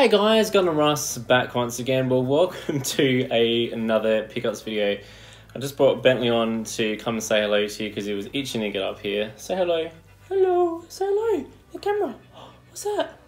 Hey guys, Gundamruss back once again. Well, welcome to a another pickups video. I just brought Bentley on to come and say hello to you because he was itching to get up here. Say hello. Hello. Say hello. The camera. What's that?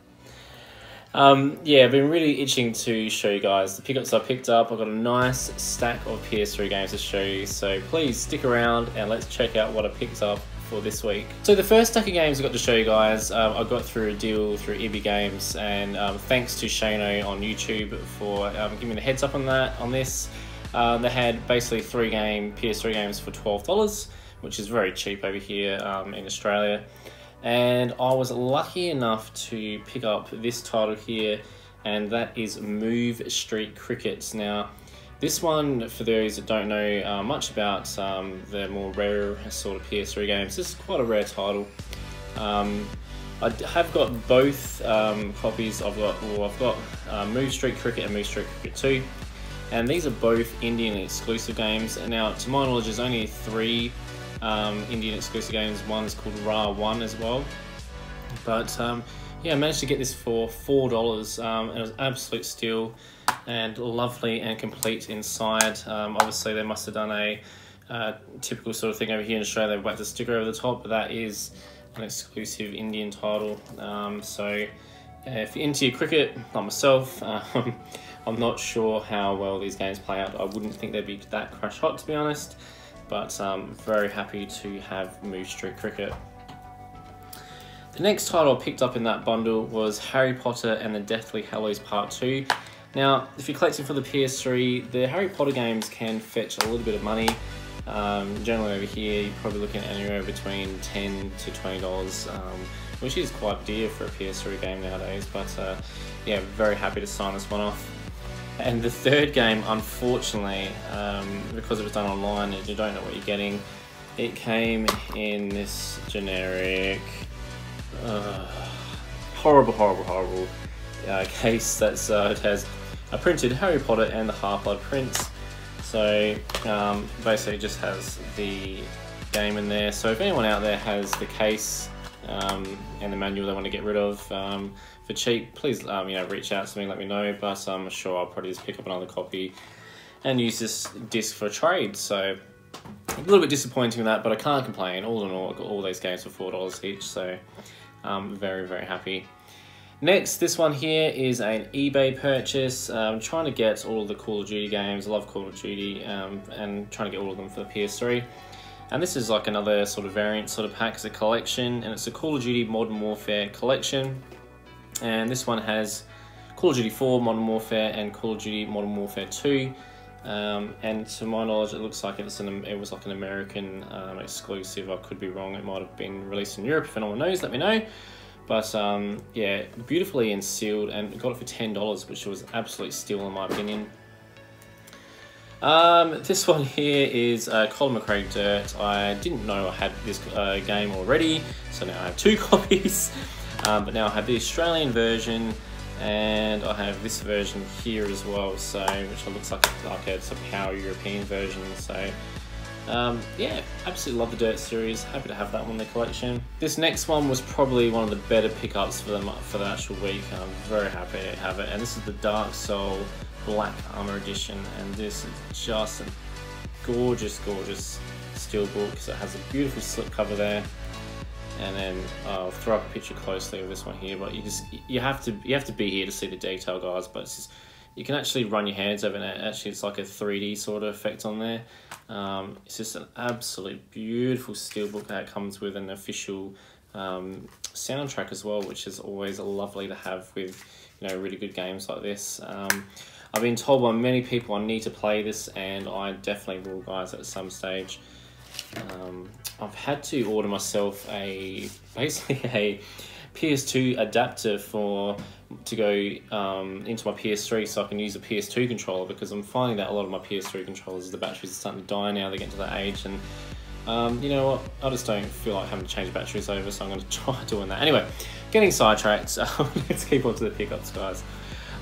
Um, yeah, I've been really itching to show you guys the pickups I picked up. I've got a nice stack of PS3 games to show you, so please stick around and let's check out what I picked up for this week. So the first stack of games I got to show you guys, um, I got through a deal through EB Games, and um, thanks to Shano on YouTube for um, giving me the heads up on that on this. Um, they had basically three game PS3 games for twelve dollars, which is very cheap over here um, in Australia. And I was lucky enough to pick up this title here, and that is Move Street Crickets. Now, this one, for those that don't know uh, much about um, the more rare sort of PS3 games, this is quite a rare title. Um, I have got both um, copies. I've got well, I've got uh, Move Street Cricket and Move Street Cricket 2, and these are both Indian exclusive games. And now, to my knowledge, there's only three um, Indian exclusive games. One's called Ra One as well, but um, yeah, I managed to get this for four dollars, um, and it was absolute steal and lovely and complete inside. Um, obviously, they must have done a uh, typical sort of thing over here in Australia. They've whacked a sticker over the top, but that is an exclusive Indian title. Um, so, if you're into your cricket, like myself, um, I'm not sure how well these games play out. I wouldn't think they'd be that crash hot, to be honest. But um, very happy to have Move Street Cricket. The next title I picked up in that bundle was Harry Potter and the Deathly Hallows Part 2. Now, if you're collecting for the PS3, the Harry Potter games can fetch a little bit of money. Um, generally over here, you're probably looking at anywhere between 10 to $20, um, which is quite dear for a PS3 game nowadays, but uh, yeah, very happy to sign this one off. And the third game, unfortunately, um, because it was done online and you don't know what you're getting, it came in this generic uh, horrible, horrible, horrible uh, case that's uh, it has a printed Harry Potter and the Half Blood Prince. So um, basically, just has the game in there. So if anyone out there has the case um, and the manual they want to get rid of um, for cheap, please um, you know reach out to me, let me know. But I'm sure I'll probably just pick up another copy and use this disc for trade. So a little bit disappointing with that, but I can't complain. All in all, I got all these games for four dollars each, so I'm very very happy. Next, this one here is an eBay purchase. I'm trying to get all the Call of Duty games. I love Call of Duty um, and trying to get all of them for the PS3. And this is like another sort of variant sort of pack as a collection. And it's a Call of Duty Modern Warfare collection. And this one has Call of Duty 4 Modern Warfare and Call of Duty Modern Warfare 2. Um, and to my knowledge, it looks like an, it was like an American um, exclusive. I could be wrong. It might have been released in Europe. If anyone knows, let me know. But um, yeah, beautifully and sealed, and got it for ten dollars, which was absolute steal in my opinion. Um, this one here is uh, Colin McRae Dirt. I didn't know I had this uh, game already, so now I have two copies. Um, but now I have the Australian version, and I have this version here as well. So, which looks like like it's a PAL European version. So um, yeah, absolutely love the Dirt series. Happy to have that one in the collection. This next one was probably one of the better pickups for the for the actual week. I'm very happy to have it. And this is the Dark Soul Black Armor Edition, and this is just a gorgeous, gorgeous steelbook. So it has a beautiful slip cover there. And then I'll throw up a picture closely of this one here, but you just you have to you have to be here to see the detail, guys. But it's just you can actually run your hands over it. Actually, it's like a 3D sort of effect on there. Um, it's just an absolute beautiful steelbook that comes with an official um, soundtrack as well, which is always lovely to have with you know really good games like this. Um, I've been told by many people I need to play this, and I definitely will, guys, at some stage. Um, I've had to order myself a basically a PS2 adapter for to go um, into my PS3 so I can use a PS2 controller because I'm finding that a lot of my PS3 controllers, the batteries are starting to die now, they get to that age and um, you know what, I just don't feel like having to change batteries over so I'm going to try doing that. Anyway, getting sidetracked, let's keep on to the pickups guys.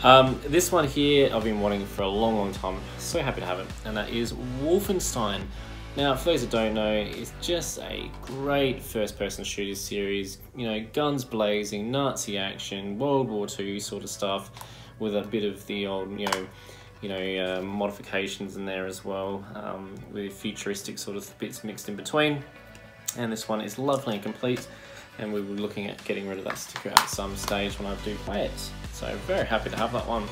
Um, this one here I've been wanting for a long, long time. So happy to have it, and that is Wolfenstein. Now, for those that don't know, it's just a great first-person shooter series. You know, guns blazing, Nazi action, World War II sort of stuff. with a bit of the old, you know, you know, uh, modifications in there as well, um, with futuristic sort of bits mixed in between. And this one is lovely and complete, and we were looking at getting rid of that sticker at some stage when I do play it. So very happy to have that one.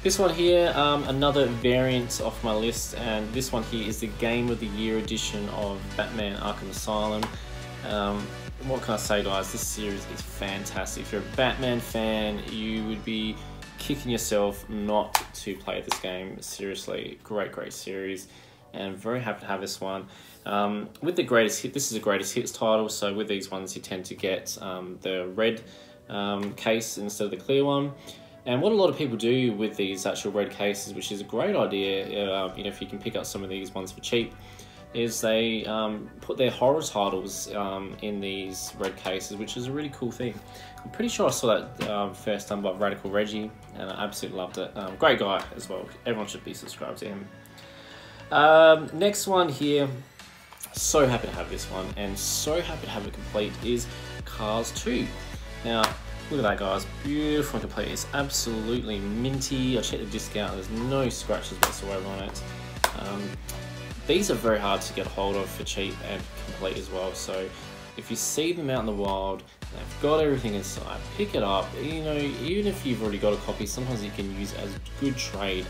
This one here, um, another variant off my list, and this one here is the Game of the Year edition of Batman Arkham Asylum. Um, what can I say guys, this series is fantastic. If you're a Batman fan, you would be kicking yourself not to play this game. Seriously, great, great series, and very happy to have this one. Um, with the greatest hit, this is a greatest hits title, so with these ones you tend to get um, the red um, case instead of the clear one. And what a lot of people do with these actual red cases, which is a great idea, uh, you know, if you can pick up some of these ones for cheap, is they um, put their horror titles um, in these red cases, which is a really cool thing. I'm pretty sure I saw that um, first done by Radical Reggie, and I absolutely loved it. Um, great guy as well. Everyone should be subscribed to him. Um, next one here, so happy to have this one, and so happy to have it complete, is Cars 2. Now, look at that guys, beautiful and complete. It's absolutely minty. I checked the discount, there's no scratches whatsoever on it. Um, these are very hard to get a hold of for cheap and complete as well. So if you see them out in the wild, they've got everything inside, pick it up. You know, even if you've already got a copy, sometimes you can use as good trade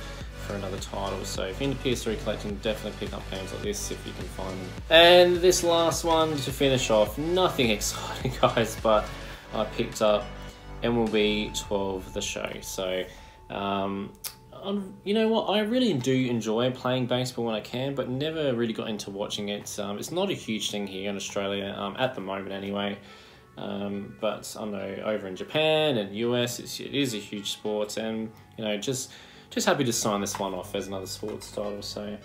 for another title. So if you're into PS3 collecting, definitely pick up games like this if you can find them. And this last one to finish off, nothing exciting guys, but I picked up MLB 12 The Show. So um, you know what? I really do enjoy playing baseball when I can, but never really got into watching it. Um, it's not a huge thing here in Australia um, at the moment, anyway. Um, but I know over in Japan and US, it's, it is a huge sport, and you know, just just happy to sign this one off as another sports title. So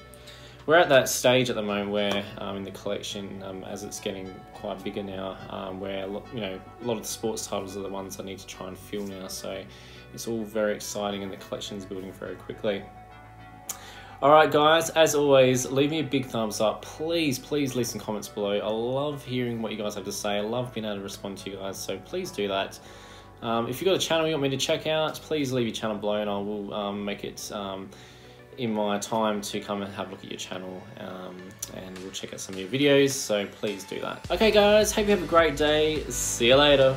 we're at that stage at the moment where um, in the collection, um, as it's getting quite bigger now, um, where you know a lot of the sports titles are the ones I need to try and fill now. So it's all very exciting and the collection's building very quickly. Alright guys, as always, leave me a big thumbs up. Please, please leave some comments below. I love hearing what you guys have to say. I love being able to respond to you guys, so please do that. Um, if you've got a channel you want me to check out, please leave your channel below and I will um, make it um, in my time to come and have a look at your channel um, and we'll check out some of your videos, so please do that. Okay guys, hope you have a great day. See you later.